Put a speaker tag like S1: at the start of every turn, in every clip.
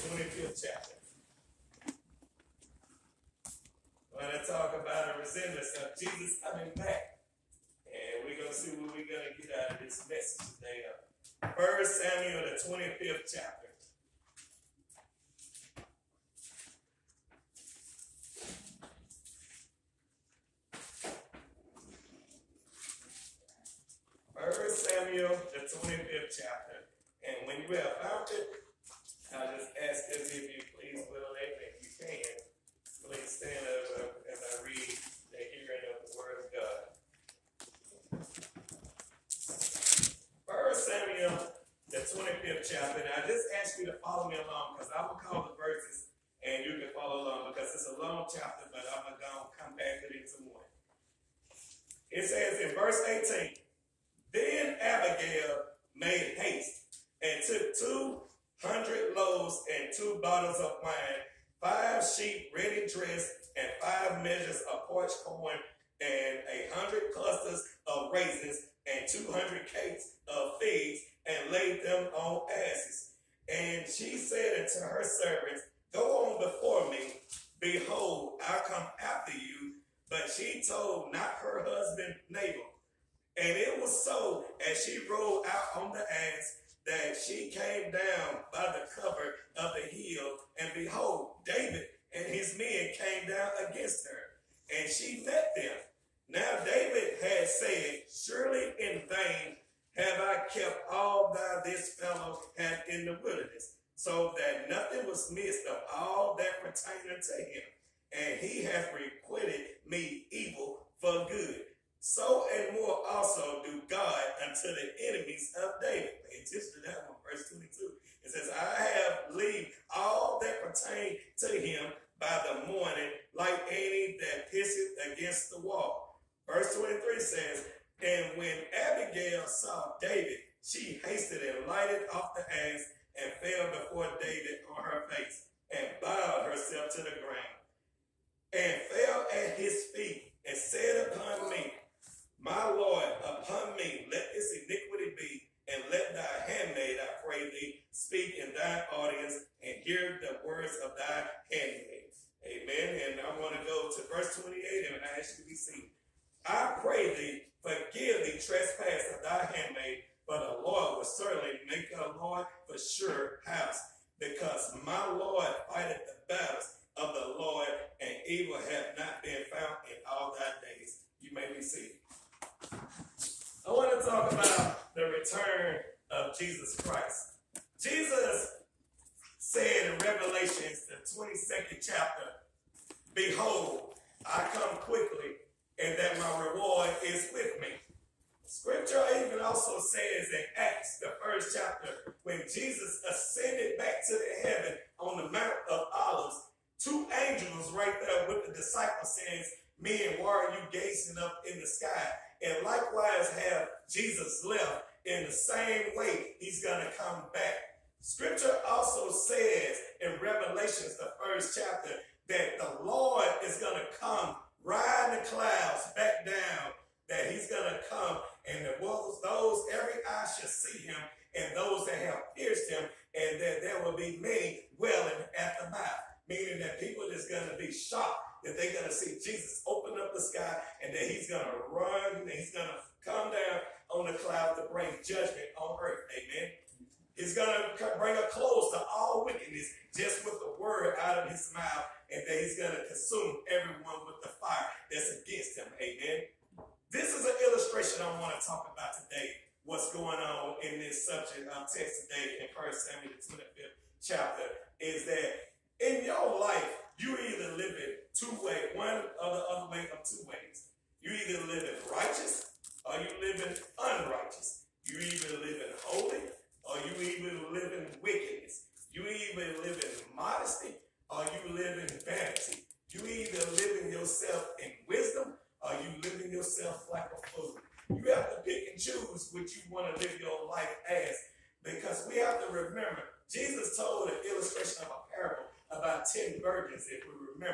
S1: 25th chapter. When I talk about a resemblance of Jesus coming back. And we're going to see what we're going to get out of this message today. First Samuel, the 25th chapter. First Samuel, the 25th chapter. And when you have found it, I just ask as if you please will and if you can, please stand up as I read the hearing of the word of God. First Samuel, the 25th chapter. Now, I just ask you to follow me along because I will call the verses and you can follow along because it's a long chapter, but I'm going to come back to it more. It says in verse 18, then Abigail made haste and took two hundred loaves and two bottles of wine, five sheep ready dressed, and five measures of parched corn, and a hundred clusters of raisins, and two hundred cakes of figs, and laid them on asses. And she said unto her servants, Go on before me. Behold, I come after you. But she told not her husband Nabal and it was so as she rode out on the ass that she came down by the cover of the hill, and behold, David and his men came down against her, and she met them. Now David had said, Surely in vain have I kept all that this fellow had in the wilderness, so that nothing was missed of all that pertained unto him. And he hath requited me evil for good so and more also do God unto the enemies of David. Pay attention to that one, verse 22. It says, I have leave all that pertain to him by the morning, like any that pisseth against the wall. Verse 23 says, And when Abigail saw David, she hasted and lighted off the ass and fell before David on her face and bowed herself to the ground and fell at his feet and said upon me, my Lord, upon me let this iniquity be, and let thy handmaid, I pray thee, speak in thy audience and hear the words of thy handmaid. Amen. And I want to go to verse 28 and I ask you to be seen. I pray thee, forgive the trespass of thy handmaid, but the Lord will certainly make a Lord for sure house, because my Lord fighteth the battles of the Lord, and evil hath not been found in all thy days. You may be seated. I want to talk about the return of Jesus Christ. Jesus said in Revelations, the 22nd chapter, Behold, I come quickly, and that my reward is with me. Scripture even also says in Acts, the first chapter, when Jesus ascended back to the heaven on the Mount of Olives, two angels right there with the disciples says, Men, why are you gazing up in the sky? And likewise have Jesus left in the same way he's going to come back. Scripture also says in Revelations, the first chapter, that the Lord is going to come, ride the clouds back down, that he's going to come, and the those, those, every eye shall see him, and those that have pierced him, and that there will be many wailing at the mouth, meaning that people is going to be shocked that they're going to see Jesus open sky and that he's going to run and he's going to come down on the cloud to bring judgment on earth. Amen. He's going to bring a close to all wickedness just with the word out of his mouth and that he's going to consume everyone with the fire that's against him. Amen. This is an illustration I want to talk about today. What's going on in this subject of text today in 1 Samuel, the 25th chapter, is that in your life, you either live it two ways, one or the other way of two ways. You either live in righteous or you live in unrighteous. You either live in holy or you even live in wickedness. You either live in modesty or you live in vanity. You either live in yourself in wisdom or you live in yourself like a fool. You have to pick and choose what you want to live your life as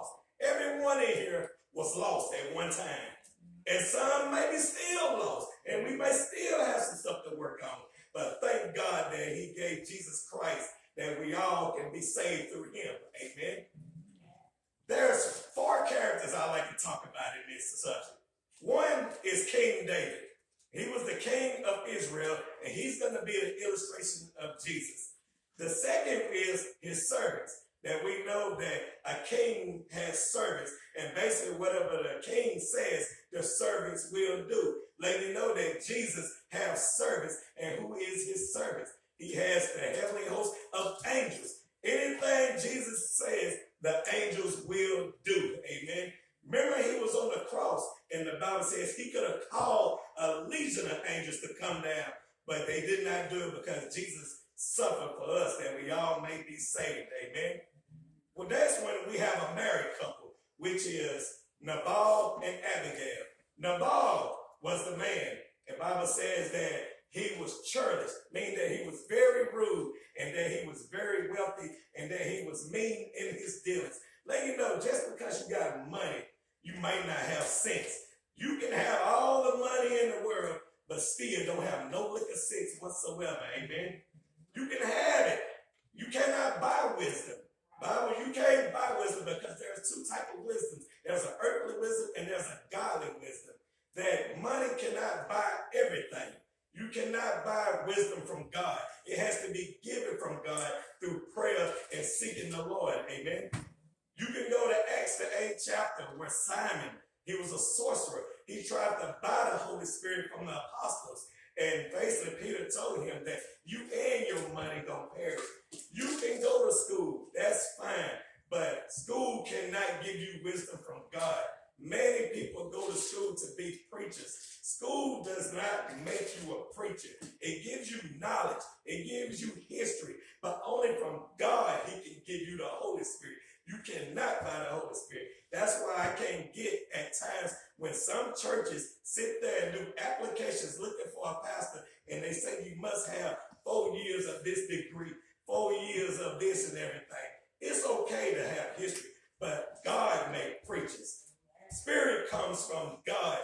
S1: lost. Everyone in here was lost at one time. And some may be still lost. And we may still have some stuff to work on. But thank God that he gave Jesus Christ that we all can be saved through him. Amen. There's four characters I like to talk about in this subject. One is King David. He was the king of Israel, and he's going to be an illustration of Jesus. The second is his servants, that we know that a king has servants, and basically whatever the king says, the servants will do. Let me know that Jesus has servants, and who is his servants? He has the heavenly host of angels. Anything Jesus says, the angels will do. Amen. Remember, he was on the cross, and the Bible says he could have called a legion of angels to come down, but they did not do it because Jesus suffered for us that we all may be saved. Amen. Well, that's when we have a married couple, which is Nabal and Abigail. Nabal was the man. The Bible says that he was churlish, meaning that he was very rude and that he was very wealthy and that he was mean in his dealings. Let you know, just because you got money you might not have sense. You can have all the money in the world, but still don't have no lick of sense whatsoever. Amen. You can have it. You cannot buy wisdom. Bible, you can't buy wisdom because there's two types of wisdom. There's an earthly wisdom and there's a godly wisdom. That money cannot buy everything. You cannot buy wisdom from God. It has to be given from God through prayer and seeking the Lord. Amen. You can go to Acts, the 8th chapter, where Simon, he was a sorcerer. He tried to buy the Holy Spirit from the apostles. And basically, Peter told him that you and your money gonna perish. You can go to school, that's fine, but school cannot give you wisdom from God. Many people go to school to be preachers. School does not make you a preacher. It gives you knowledge. It gives you history. But only from God, he can give you the Holy Spirit. You cannot buy the Holy Spirit. That's why I can't get at times when some churches sit there and do applications looking for a pastor and they say you must have four years of this degree, four years of this and everything. It's okay to have history, but God made preachers. Spirit comes from God.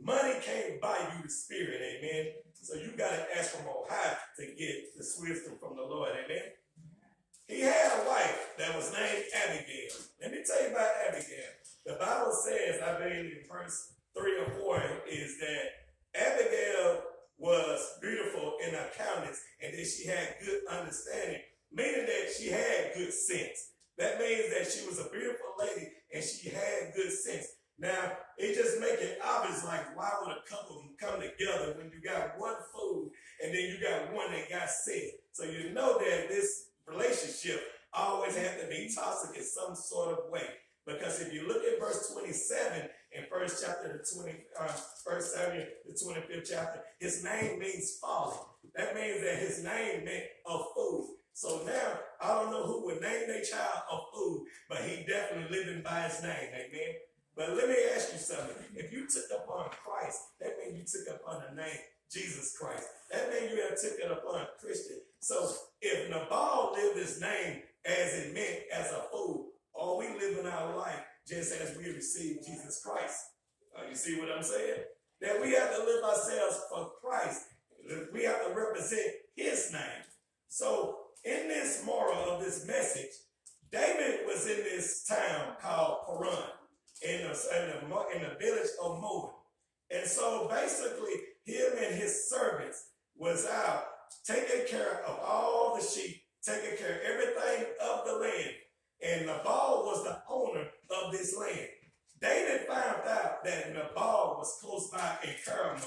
S1: Money can't buy you the spirit, amen. So you got to ask from on high to get the wisdom from the Lord, amen. He had a wife that was named Abigail. Let me tell you about Abigail. The Bible says, I believe in verse 3 or 4, is that Abigail was beautiful in her countenance and that she had good understanding, meaning that she had good sense. That means that she was a beautiful lady and she had good sense. Now, it just makes it obvious, like, why would a couple come together when you got one food and then you got one that got sick? So you know that this relationship always have to be toxic in some sort of way. Because if you look at verse 27 in first chapter, the 20, uh, first Samuel, the 25th chapter, his name means folly. That means that his name meant a fool. So now, I don't know who would name their child a fool, but he definitely living by his name. Amen. But let me ask you something. If you took upon Christ, that means you took upon the name Jesus Christ. That means you have taken upon Christian. So if Nabal lived his name as it meant as a fool, are we living our life just as we received Jesus Christ? Uh, you see what I'm saying? That we have to live ourselves for Christ. We have to represent his name. So in this moral of this message, David was in this town called Paran in the, in the, in the village of Moab. And so basically, him and his servants was out taking care of all the sheep, taking care of everything of the land. And Nabal was the owner of this land. David found out that Nabal was close by in Carmel,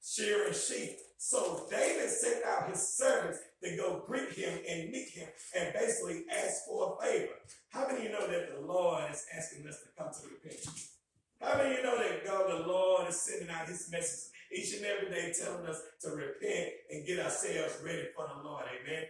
S1: shearing sheep. So David sent out his servants to go greet him and meet him and basically ask for a favor. How many of you know that the Lord is asking us to come to repentance? How many of you know that God, the Lord, is sending out his message each and every day telling us to repent and get ourselves ready for the Lord? Amen.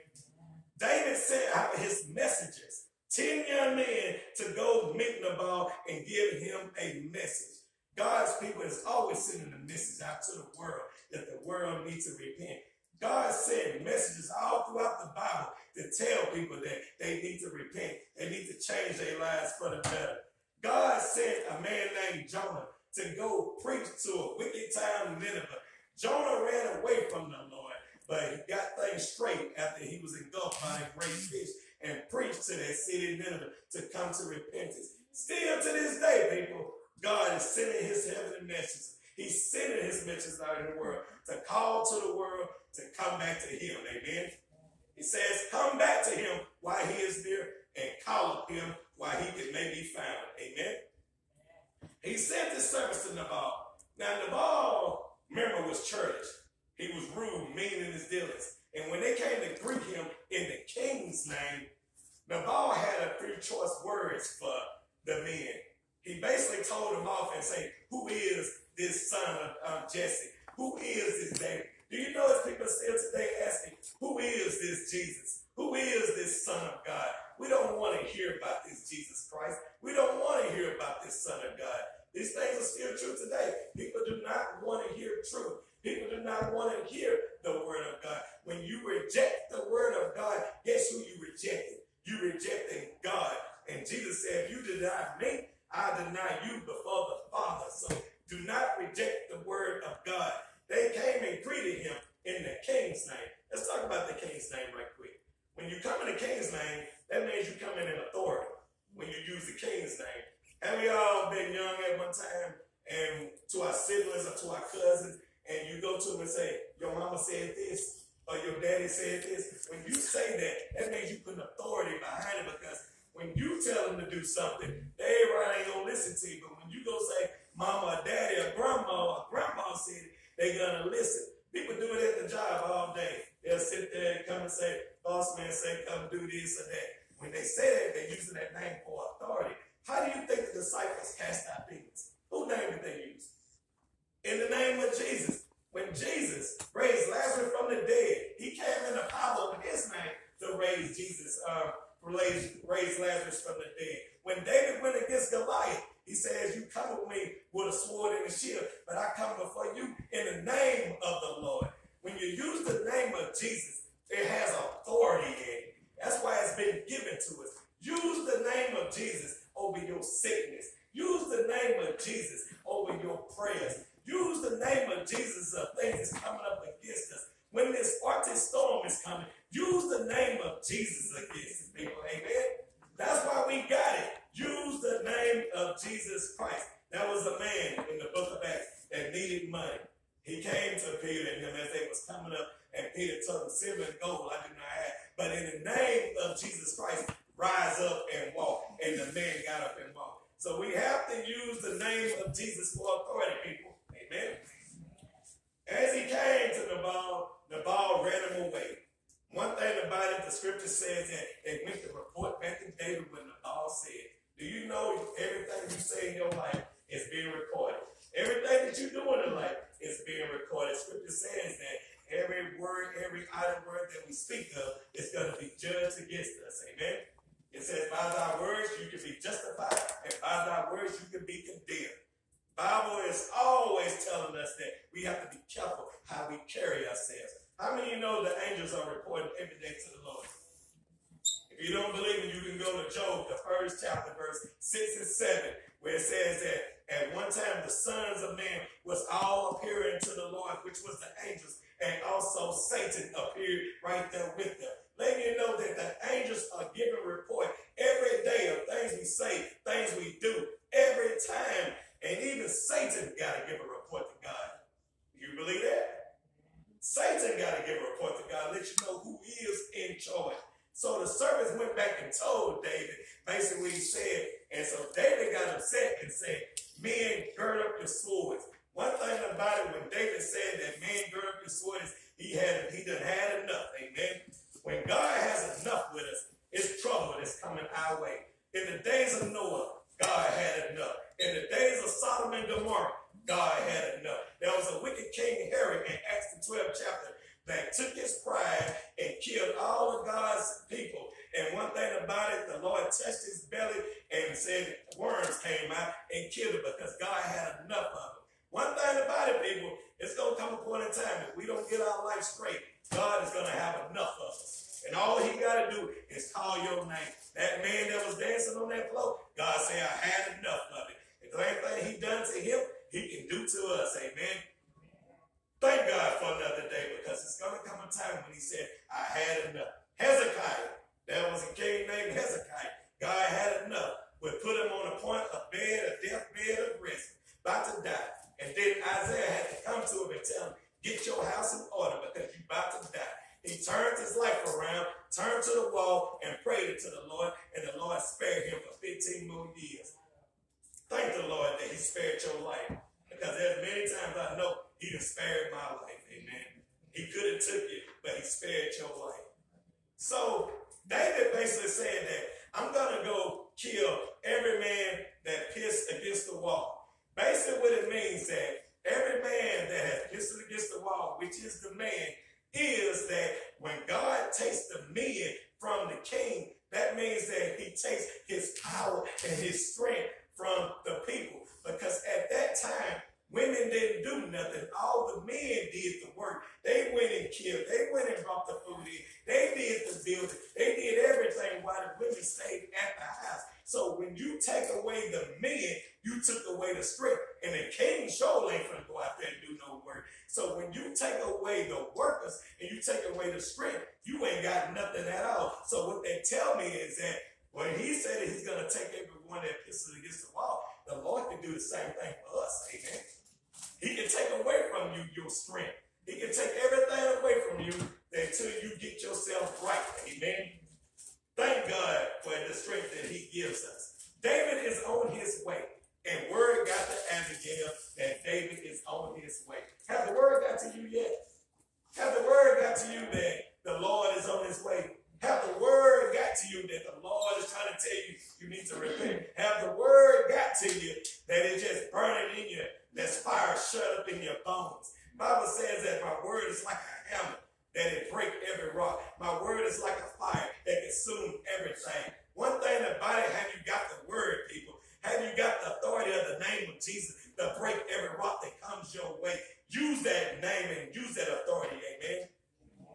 S1: David sent out his messengers, 10 young men, to go meet Nabal and give him a message. God's people is always sending a message out to the world that the world needs to repent. God sent messages all throughout the Bible to tell people that they need to repent. They need to change their lives for the better. God sent a man named Jonah to go preach to a wicked town in Nineveh. Jonah ran away from the Lord, but he got things straight after he was engulfed by a great fish and preached to that city Nineveh to come to repentance. Still to this day, people, God is sending his heavenly messages. He's sending his messages out in the world to call to the world to come back to him. Amen. He says, come back to him while he is near and call him while he can may be found. Amen. He sent this service to Nabal. Now, Nabal, remember, was churlish. He was rude, mean in his dealings. And when they came to greet him in the king's name, Nabal had a few choice words for the men. He basically told them off and said, Who is this son of um, Jesse? Who is this David? Do you know as people still today asking, Who is this Jesus? Who is this Son of God? We don't want to hear about this Jesus Christ. We don't want to hear about this Son of God. These things are still true today. People do not want to hear truth. People do not want to hear the word of God. When you reject the word of God, guess who you rejected? You rejected God. And Jesus said, if you deny me, I deny you before the Father. So do not reject the word of God. They came and greeted him in the king's name. Let's talk about the king's name right quick. When you come in the king's name, that means you come in in authority when you use the king's name. Have we all been young at one time and to our siblings or to our cousins, and you go to them and say, Your mama said this, or your daddy said this? When you say that, that means you put authority behind it because when you tell them to do something, they ain't gonna listen to you. But when you go say, Mama or daddy or grandma or grandpa said it, they gonna listen. People do it at the job all day. They'll sit there and come and say, boss man say, come do this or that. When they say that, they're using that name for authority. How do you think the disciples cast out demons? Who name did they use? In the name of Jesus. When Jesus raised Lazarus from the dead, he came in the power of his name to raise Jesus, uh, raise, raise Lazarus from the dead. When David went against Goliath, he says, You come with me with a sword and a shield, but I come before you in the name of the Lord. When you use the name of Jesus, it has authority in it. That's why it's been given to us. Use the name of Jesus over your sickness. Use the name of Jesus over your prayers. Use the name of Jesus of things that's coming up against us. When this Arctic storm is coming, use the name of Jesus against people. Amen. That's why we got it. Use the name of Jesus Christ. There was a man in the book of Acts that needed money. He came to Peter and him as they was coming up, and Peter told him, Silver and gold I do not have. But in the name of Jesus Christ, rise up and walk. And the man got up and walked. So we have to use the name of Jesus for authority, people. Amen. As he came to Nabal, Nabal ran him away. One thing about it, the scripture says that they went to report back to David when Nabal said, Do you know everything you say in your life is being recorded? Everything that you do in life is being recorded. Scripture says that every word, every idle word that we speak of is going to be judged against us. Amen. It says, by thy words you can be justified, and by thy words you can be condemned. Bible is always telling us that we have to be careful how we carry ourselves. How many of you know the angels are reporting every day to the Lord? If you don't believe it, you can go to Job, the first chapter, verse 6 and 7, where it says that at one time the sons of man was all appearing to the Lord, which was the angels, and also Satan appeared right there with them. Letting you know that the angels are giving report every day of things we say, things we do, every time. And even Satan got to give a report to God. You believe that? Satan got to give a report to God, let you know who is in charge. So the servants went back and told David basically he said. And so David got upset and said, Men, gird up your swords. One thing about it, when David said that men gird up your swords, he had he done had enough. Amen. When God has enough with us, it's trouble that's coming our way. In the days of Noah, God had enough. In the days of Sodom and Gomorrah, God had enough. There was a wicked king Herod in Acts the 12th chapter that took his pride and killed all of God's people And one thing about it, the Lord touched his belly and said worms came out and killed it because God had enough of it. One thing about it, people, it's going to come a point in time if we don't get our life straight, God is going to have enough of us. And all he got to do is call your name. That man that was dancing on that floor, God said, I had enough of it. The anything he done to him, he can do to us. Amen. Thank God for another day because it's going to come a time when he said, I had enough. Hezekiah, there was a king named Hezekiah. God had enough. We put him on a point, a bed, a deathbed of rest, about to die. And then Isaiah had to come to him and tell him, get your house in order because you're about to die. He turned his life around, turned to the wall, and prayed to the Lord, and the Lord spared him for 15 more years. Thank the Lord that he spared your life. Because there's many times I know he has spared my life. Amen. He could have took it, but he spared your life. So David basically said that I'm to go kill every man that pissed against the wall. What it means that every man that has pissed against the wall, which is the man, is that when God takes the men from the king, that means that he takes his power and his strength from the people. Because at that time, Women didn't do nothing. All the men did the work. They went and killed. They went and brought the food in. They did the building. They did everything while the women stayed at the house. So when you take away the men, you took away the strength. And the king surely ain't going to go out there and do no work. So when you take away the workers and you take away the strength, you ain't got nothing at all. So what they tell me is that when he said that he's going to take against the the Lord can do the same thing for us. Amen. He can take away from you your strength. He can take everything away from you until you get yourself right. Amen. Thank God for the strength that he gives us. David is on his way. And word got to Abigail that David is on his way. Have the word got to you yet? Have the word got to you that the Lord is on his way? Have the word got to you that the Lord is trying to tell you you need to repent? Have the word got to you that it's just burning in you there's fire shut up in your bones. Bible says that my word is like a hammer that it break every rock. My word is like a fire that consume everything. One thing about it, have you got the word, people? Have you got the authority of the name of Jesus to break every rock that comes your way? Use that name and use that authority, amen.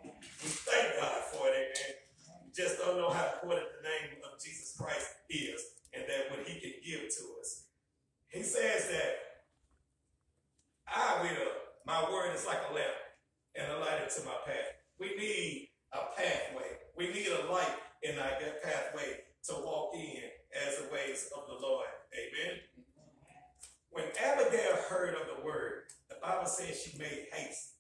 S1: We thank God for it, amen. We just don't know how important the name of Jesus Christ is and that what he can give to us. He says that I will. My word is like a lamp and a light into my path. We need a pathway. We need a light in our pathway to walk in as the ways of the Lord. Amen. When Abigail heard of the word, the Bible says she made haste.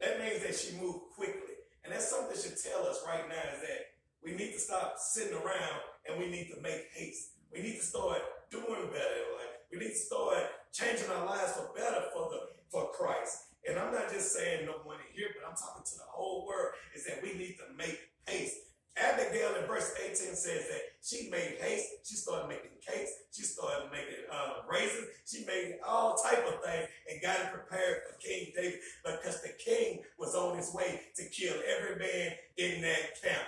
S1: That means that she moved quickly. And that's something that should tell us right now is that we need to stop sitting around and we need to make haste. We need to start doing better. Like we need to start changing our lives for better for the for Christ. And I'm not just saying no one in here, but I'm talking to the whole world, is that we need to make haste. Abigail in verse 18 says that she made haste. She started making cakes. She started making uh, raisins. She made all type of things and got it prepared for King David because the king was on his way to kill every man in that camp.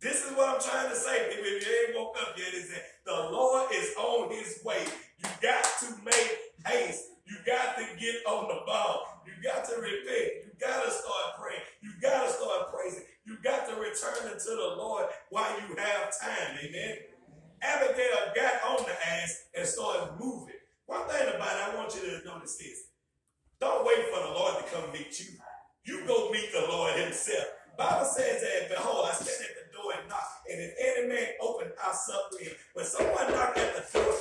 S1: This is what I'm trying to say. If you ain't woke up yet, is that the Lord is on his way. You got to make haste. You got to get on the ball. You got to repent. You got to start praying. You got to start praising. You got to return to the Lord while you have time. Amen. Abigail got on the ass and started moving. One thing about it, I want you to notice this. Don't wait for the Lord to come meet you. You go meet the Lord himself. Bible says that, behold, I stand at the door and knock. And if any man open, I'll with him. When someone knock at the door,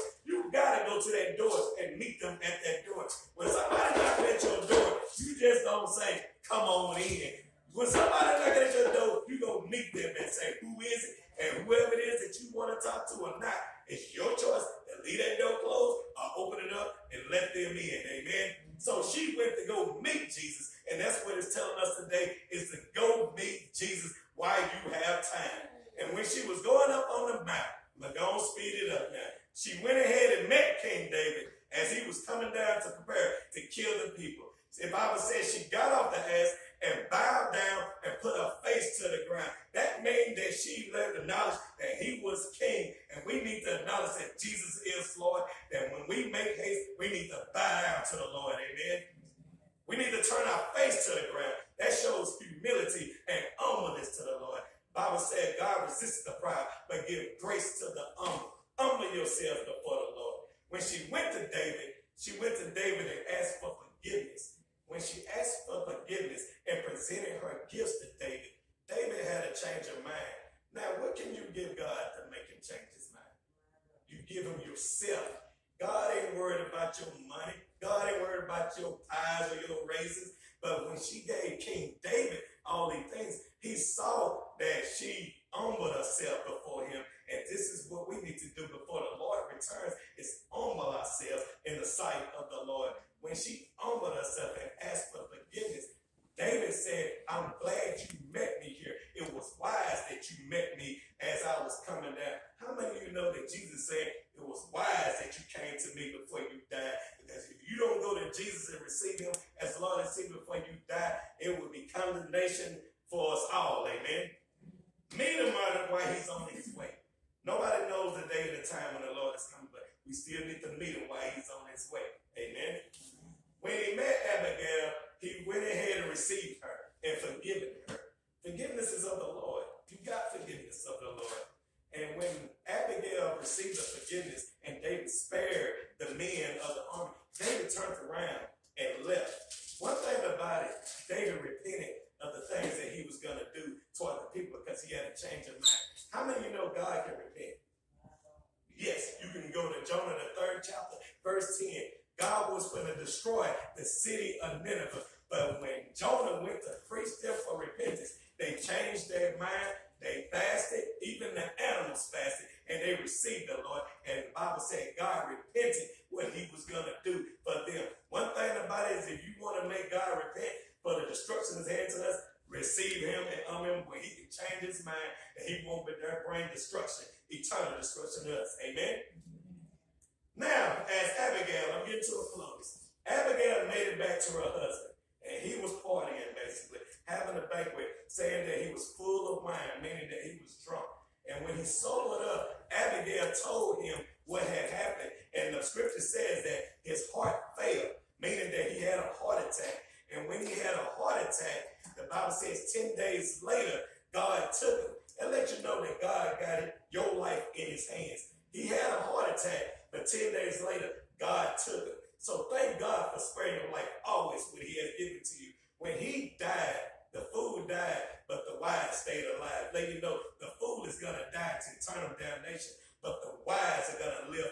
S1: gotta go to that door and meet them at that door. When somebody knocking at your door, you just don't say, come on in. When somebody knocking at your door, you go meet them and say, who is it? And whoever it is that you want to talk to or not, it's your choice to leave that door closed or open it up and let them in. Amen. So she went to go meet Jesus. And that's what it's telling us today is to go meet Jesus while you have time. And when she was going up on the mountain, going to speed it up now. She went ahead and met King David as he was coming down to prepare to kill the people. The Bible says she got off the ass and bowed down and put her face to the ground. That meant that she learned the knowledge that he he was king. And we need to acknowledge that Jesus is Lord. That when we make haste, we need to bow down to the Lord. Amen. We need to turn our face to the ground. That shows humility and humbleness to the Lord. Bible said God resists the proud, but give grace to the humble. Humble yourselves before the Lord. When she went to David, she went to David and asked for forgiveness. When she asked for forgiveness and presented her gifts to David, David had a change of mind. Now, what can you give God to make him change his mind? You give him yourself. God ain't worried about your money. God ain't worried about tithes or your raises. But when she gave King David all these things, he saw that she humbled herself before him. And this is what we need to do before the Lord returns is humble ourselves in the sight of the Lord. When she humbled herself and asked for forgiveness, David said, I'm glad you met me here. It was wise that you met me as I was coming down. How many of you know that Jesus said it was wise that you came to me before you died? Because if you don't go to Jesus and receive him as Lord and Savior before you die, it would be condemnation for us all. Amen. Meet him while he's on his way. Nobody knows the day and the time when the Lord is coming, but we still need to meet him while he's on his way. Amen. When he met Abigail, he went ahead and received her and forgiven her. Forgiveness is of the Lord. You got forgiveness of the Lord. And when Abigail received the forgiveness and David spared the men of the army, David turned around and left. One thing about it, David repented of the things that he was going to do toward the people because he had a change of mind. How many of you know God can repent? Yes, you can go to Jonah, the third chapter, verse 10. God was going to destroy the city of Nineveh. But when Jonah went to preach them for repentance, they changed their mind. They fasted. Even the animals fasted. And they received the Lord. And the Bible said God repented what he was going to do for them. One thing about it is if you want to make God repent, for the destruction is handed to us, receive him and honor him where he can change his mind and he won't be there bring destruction, eternal destruction to us. Amen? Now, as Abigail, I'm getting to a close. Abigail made it back to her husband, and he was partying basically, having a banquet, saying that he was full of wine, meaning that he was drunk. And when he sobered up, Abigail told him what had happened. And the scripture says that his heart failed, meaning that he had a heart attack. And when he had a heart attack, the Bible says 10 days later, God took him. And let you know that God got your life in his hands. He had a heart attack, but 10 days later, God took him. So thank God for your life always what he has given to you. When he died, the fool died, but the wise stayed alive. Let you know the fool is going to die to eternal damnation, but the wise are going to live